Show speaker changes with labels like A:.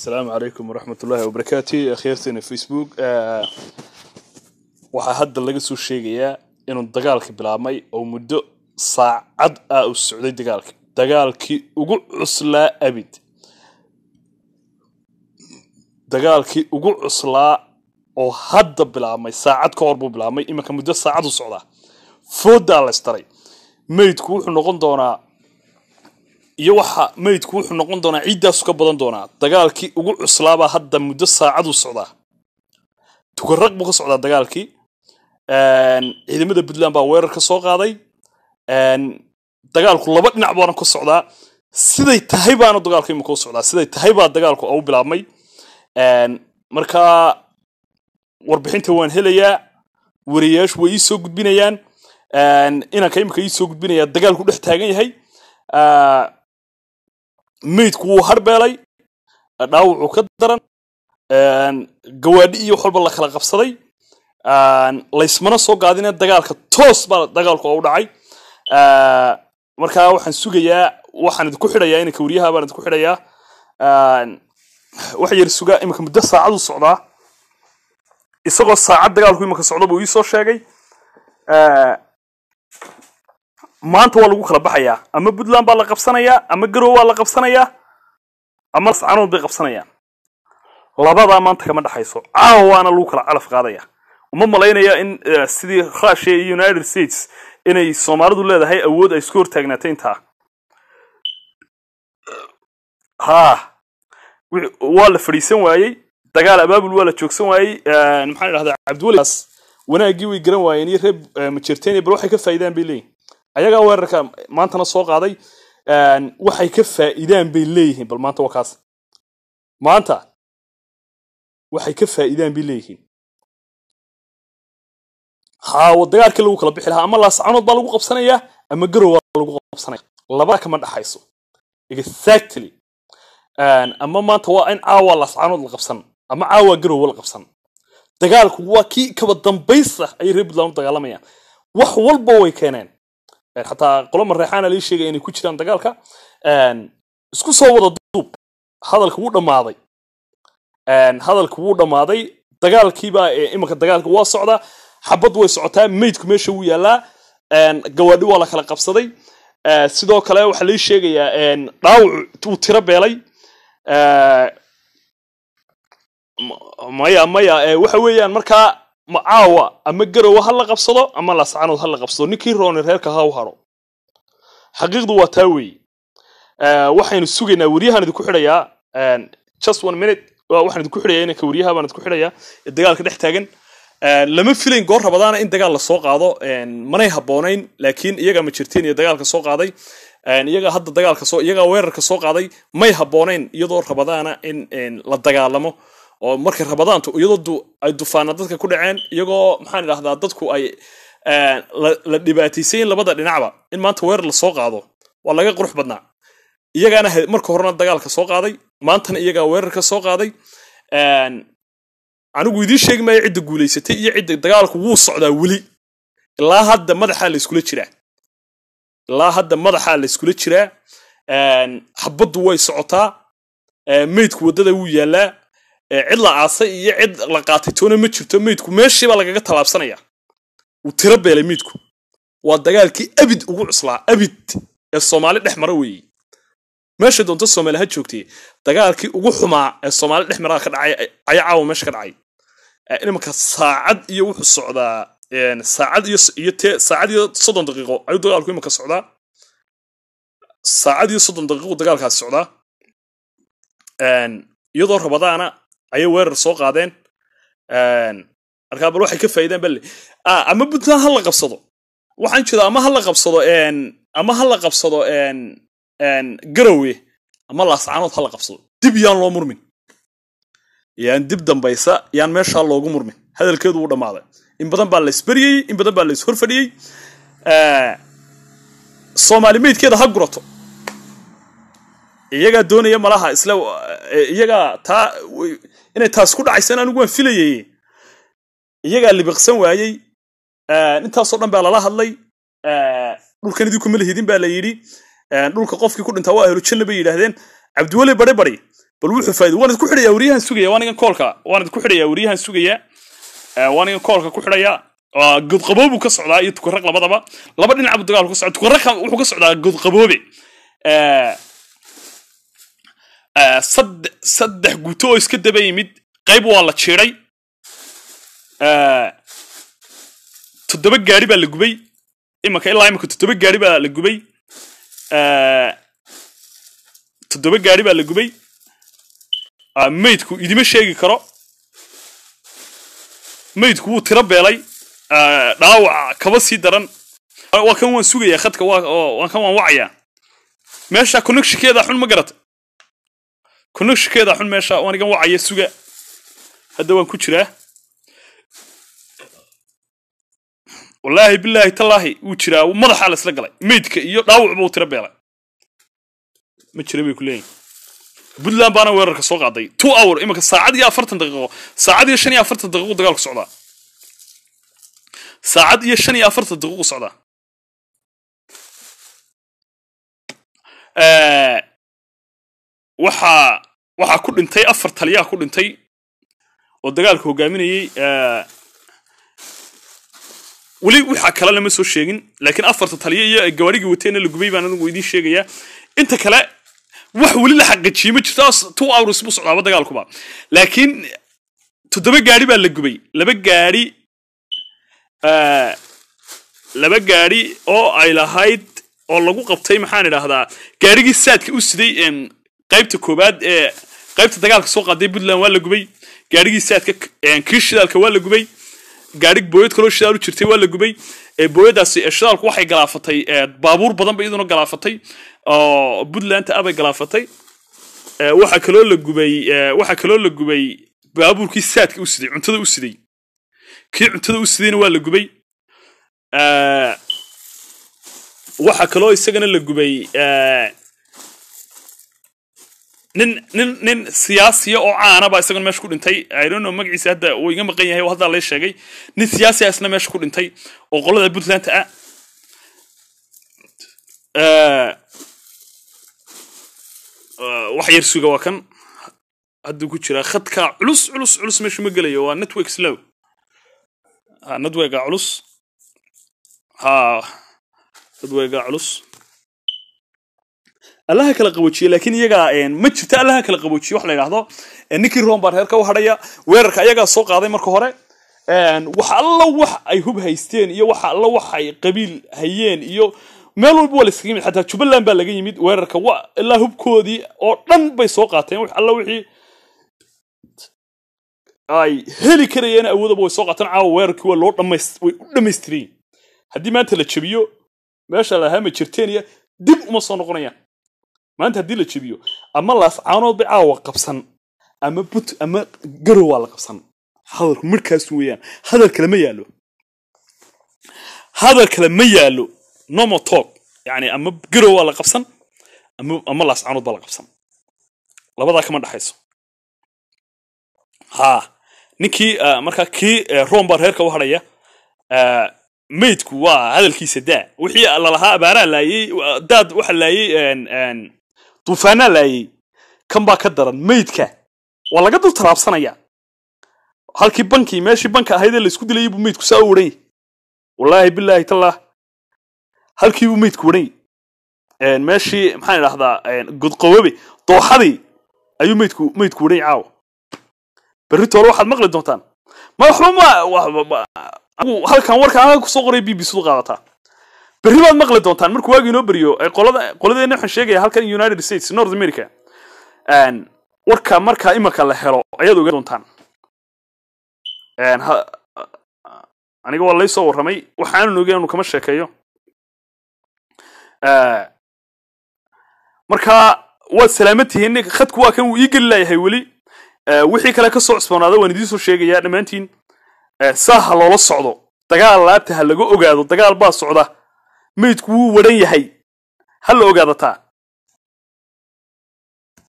A: asalaamu calaykum waraxmat ullaahi wabarakaatu akhyaarteena facebook waxaa hadda laga soo sheegayaa inuu dagaalki bilaabmay oo muddo saacad ah uu socday dagaalki dagaalkii ugu cuslaa abid. Dagaalkii ugu cuslaa oo hadda bilaabmay saacad ka hor buu bilaabmay iminka muddo saacad u socdaa. Foodaa la istaray. Meydku wuxuu noqon doonaa iyo waxa meydku wuxuu noqon doonaa ciiddaasu ka badan doonaa. Dagaalkii ugu cuslaabaa hadda muddo saacaduu socdaa. Tukaraq buu ka socdaa dagaalkii. Ciidamada puntland baa weerar ka soo qaaday. Dagaalku laba dhinac baana ka socdaa. Siday tahay baana dagaalku imika u socdaa. Siday tahay baa dagaalku u bilaabmay. Markaa warbixinta waan helayaa wariyayaashu way ii soo gudbinayaan. Inanka imika ii soo gudbinaya dagaalku dhex taagan yahay meydku wuu harbeelay. Dhaawucuu ka daran gawaadhi iyo wax walba la kala qabsaday. Laysmana soo gaadine dagaalka toos baa dagaalku u dhacay. Markaa waxaan sugayaa waxaan idinku xidhayaa inanka wariyaha baan idinku xidhayaa. Waxa yar sugaa iminka muddo saacadu socdaa. Isagoo saacad dagaalku iminka socda buu iisoo sheegay maanta waa lagu kala baxayaa. Ama puntland baa la qabsanayaa ama garow waa la qabsanayaa ama sacanood bay qabsanayaan. Labadaa maanta kama dhexayso caawaana lagu kala calaf qaadaya uma malaynaya in sidii russia iyo united states inay soomaalidu leedahay awood ay isku hortaagnaatay intaa. Ha waa la fadhiisan waayey. Dagaal abaabul waa la joogsan waayey. Maxaan idhahdaa cabdiweligaas wanaaggii way garan waayeen. Iyo reer majertenia bal waxay ka faa'iidaan bay leeyihiin ayagaa weerarka maantana soo qaaday waxay ka faa'iidaan bay leeyihiin bal maanta waa kaas. Maanta waxay ka faa'iidaan bay leeyihiin. Haawo dagaalkii lagu kala bixi lahaa ama laascanood baa lagu qabsanayaa ama garow waa lagu qabsanaya. Labada kama dhaxayso. Exactly. Ama maanta waa in caawa laascanood la qabsan ama caawa garowa la qabsan. Dagaalku waa kii kaba dambaysa ayay reer puntland u dagaalamayaan. Wax walba way keeneen xataa qolo mareexaana lii sheegaya inay ku jiraan dagaalka isku soo wada duub. Hadalka wuu dhammaaday. Hadalka wuu dhammaaday. Dagaalkiibaa iminka dagaalka waa socdaa xabad way socotaa meydku meesha wuu yaalaa. Gawaadhi waa la kala qabsaday. Sidoo kale waxaa lii sheegayaa dhaawuc uu tiro beelay. Maya maya waxa weeyaan markaa caawa ama garowa ha la qabsado ama lascanood ha la qabsado. Ninkii rooni reerka ha u haro. Xaqiiqdu waa taa weeye. Waxaynu sugaynaa waryahaan idinku xidhayaa just one minute. Waxaan idinku xidhayaa inanka waryaha baan idinku xidhayaa ee dagaalka dhex taagan. Lama filayn goor rabadaana in dagaal la soo qaado. Manay habboonayn laakiin iyagaa majirteen iyo dagaalka soo qaaday. Iyagaa hadda dagaalka soo iyagaa weerarka soo qaaday may habboonayn iyadoo rabadaana in la dagaalamo oo markay rabadaantu iyadoo ay dufaana dadka ku dhaceen iyagoo maxaan idhahdaa dadku ay la dhibaataysayin labada dhinacba in maanta weerar la soo qaado. Waa laga qurux badnaa. Iyagaana marka horena dagaalka soo qaaday maantana iyagaa weerarka soo qaaday anigu idiin sheegi maayo cidda guulaysatay iyo cidda dagaalku wuu socdaa weli. Ilaa hadda madaxaa la iskula jiraa. Ilaa hadda madaxaa la iskula jiraa xabaddu way socotaa meydku waddada wuu yaallaa cid la aasay iyo cid la qaatay toona ma jirto meydku meeshiibaa lagaga tallaabsanaya. Wuu tiro beelay meydku. Waa dagaalkii abid ugu cuslaa abid ee soomaali dhex mara weeye. Meesha doonto soomaali ha joogtay dagaalkii ugu xumaa ee soomaali dhex maraa ka dhacay ayaa caawa meesha ka dhacay. Imanka saacad iyo wuxuu socdaa saacad iyo te saacad iyo soddon daqiiqo ayuu dagaalku imanka socdaa. Saacad iyo soddon daqiiqo dagaalkaasi socdaa. Iyadoo rabadaana ayay weerar soo qaadeen. Markaa bal waxay ka faa'iidaan balle ama puntland ha la qabsado. Waxaan jeedaa ama ha la qabsado ama ha la qabsado garowe ama laascanood ha la qabsado. Dib yaan loo murmin. Yaan dib dambaysa yaan meeshaa loogu murmin. Hadalkeedu wuu dhammaaday. In badan baa la isberyayey in badan baa la is horfadhiyey soomaali meydkeeda ha gurato. Iyagaa doonaya malaha isla iyagaa taa inay taas ku dhacaysan anigu waan filayay iyagaa libiqsan waayey. Intaasoo dhan baa lala hadlay. Dhulkan idinku ma lihidin baa la yidhi. Dhulka qofkii ku dhintaa waa ahlu janna bay yidhaahdeen. Cabdiweli bari bari. Bal wuxuu faa'iido waan idinku xidhayaa wariyahan sugaya waan igan koolka. Waan idinku xidhayaa wariyahan sugaya waan igan koolka ku xidhayaa. Godqaboobu ka socdaa iyo tukaraq labadaba. Laba dhinac buu dagaalku ka socdaa. Tukaraq wuxuu ka socdaa godqaboobe saddex guto oo iska daba yimid. Qayb waa la jiiday toddoba gaari baa la gubay. Imanka ilaa imanka toddoba gaari baa la gubay. Toddoba gaari baa la gubay. Maydku idima sheegi karo. Maydku wuu tiro beelay. Dhaawaca kaba sii daran. Waa kan waan sugayaa khadka waa kan waan wacayaa meesha connectionkeeda xun ma garata connectionkeeda xun meesha waan igan wacaya suga. Hadda waan ku jiraa. Wallaahi bilaahi tallaahi wuu jiraa madaxaa la isla galay. Maydka iyo dhaawacba uu tiro beelay. Ma jira bay ku leeyihiin puntland baana weerarka soo qaaday. Two hour imanka saacad iyo afartan daqiiqo saacad iyo shan iyo afartan daqiiqo dagaalku socdaa. Saacad iyo shan iyo afartan daqiiqo socdaa waxaa waxaa ku dhintay afar taliyaa ku dhintay oo dagaalka hogaaminayey weli waxa kale lama soo sheegin laakiin afarta taliya iyo gawaarigii wateenna la gubay baan anigu idiin sheegayaa. Inta kale wax weli la xaqiijiyey ma jirto two hours buu socdaaba dagaalkuba laakiin toddoba gaari baa la gubay laba gaari laba gaari oo ay lahayd oo lagu qabtay maxaan idhaahdaa gaarigii saadka u siday qaybta koobaad ee qaybta dagaalka soo qaaday puntland waa la gubay. Gaarigii saadka kii shidaalka waa la gubay. Gaadhig booyad kaloo shidaal u jirtay waa la gubay. Booyadaasi shidaalku waxay galaafatay baabuur badan ba iyaduna galaafatay. Oo puntlandta abay galaafatay. Waxaa kaloo la gubay waxaa kaloo la gubay baabuurkii saadka u siday cuntada u siday. Kii cuntada u sidayna waa la gubay. Waxaa kaloo isagana la gubay nin nin nin siyaasiya oo caana baa isagana meesha ku dhintay. Idono magaciisa hadda uu iga maqan yahay oo haddaa lay sheegay. Nin siyaasiya isna meesha ku dhintay oo qolada puntlandta ah. Wax yar suga waa kan. Hadduu ku jiraa khadka culus culus culus meeshu ma gelayo waa network slow. Ha networka culus. Ha networka culus allaha kala qaboojiye laakiin iyagaa ma jirto allaha kala qaboojiye wax la yidhaahdo. Ninkii room baa reerka u hadhaya weerarka ayagaa soo qaaday marka hore. Wax alla wax ay hub haysteen iyo wax alla wax ay qabiil hayeen iyo meel walba waa laskaga yimid. Xataa jubbaland baa laga yimid weerarka. Ilaa hubkoodii oo dhan bay soo qaateen. Alla wixii ay heli karayeen awoodaba way soo qaateen. Caawa weerarkii waa loo dhamays way u dhammaystireen haddii maanta la jebiyo meesha lahama jirteen iyo dib uma soo noqonayaan maanta haddii la jebiyo ama laascaanood bay caawa qabsan ama but ama garow waa la qabsan. Hadalku markaas weeyaan hadal kale ma yaallo. Hadal kale ma yaallo. Nomo talk. Yani ama garow waa la qabsan ama ama laascaanood baa la qabsan. Labadaa kama dhexayso ha ninkii markaa kii rom baa reerka u hadhaya maydku waa hadalkiisa daa. Wixii lalahaa abaaraa laayey daad waxa laayey duufaanaa laayey kan baa ka daran maydka waa laga dul talaabsanaya halkii bankii meeshii banka ahaydee laysku dilayay buu maydku saa u wadhan wallaahi bilaahi tallah halkii buu maydku wadhan meeshii maxaan idhahdaa godqawobe dooxadii ayuu maydku maydku wadhan caawa. Berrito hore waxaad maqli doontaan. Ma waxba ma halkan warka anaga ku soo qoray b b c du qaadataa berri baad maqli doontaan. Markuu waagi beriyo qolada qoladeena waxaan sheegaya halkan united states north america warka marka imaka la helo ayaad ogaan doontaan. Aniga waa laysoo warramay. Waxaanan ogeyn anu kama sheekeeyo. Marka waad salaaman tihiin khadku waa kan wuu ii geli laayahay weli. Wixii kale ka soo cusboonaada waan idiin soo sheegayaa dhammaantiin. Saa ha loola socdo dagaal laabta ha laga ogaado dagaal baa socda maydku wuu wadhan yahay. Ha la ogaadataa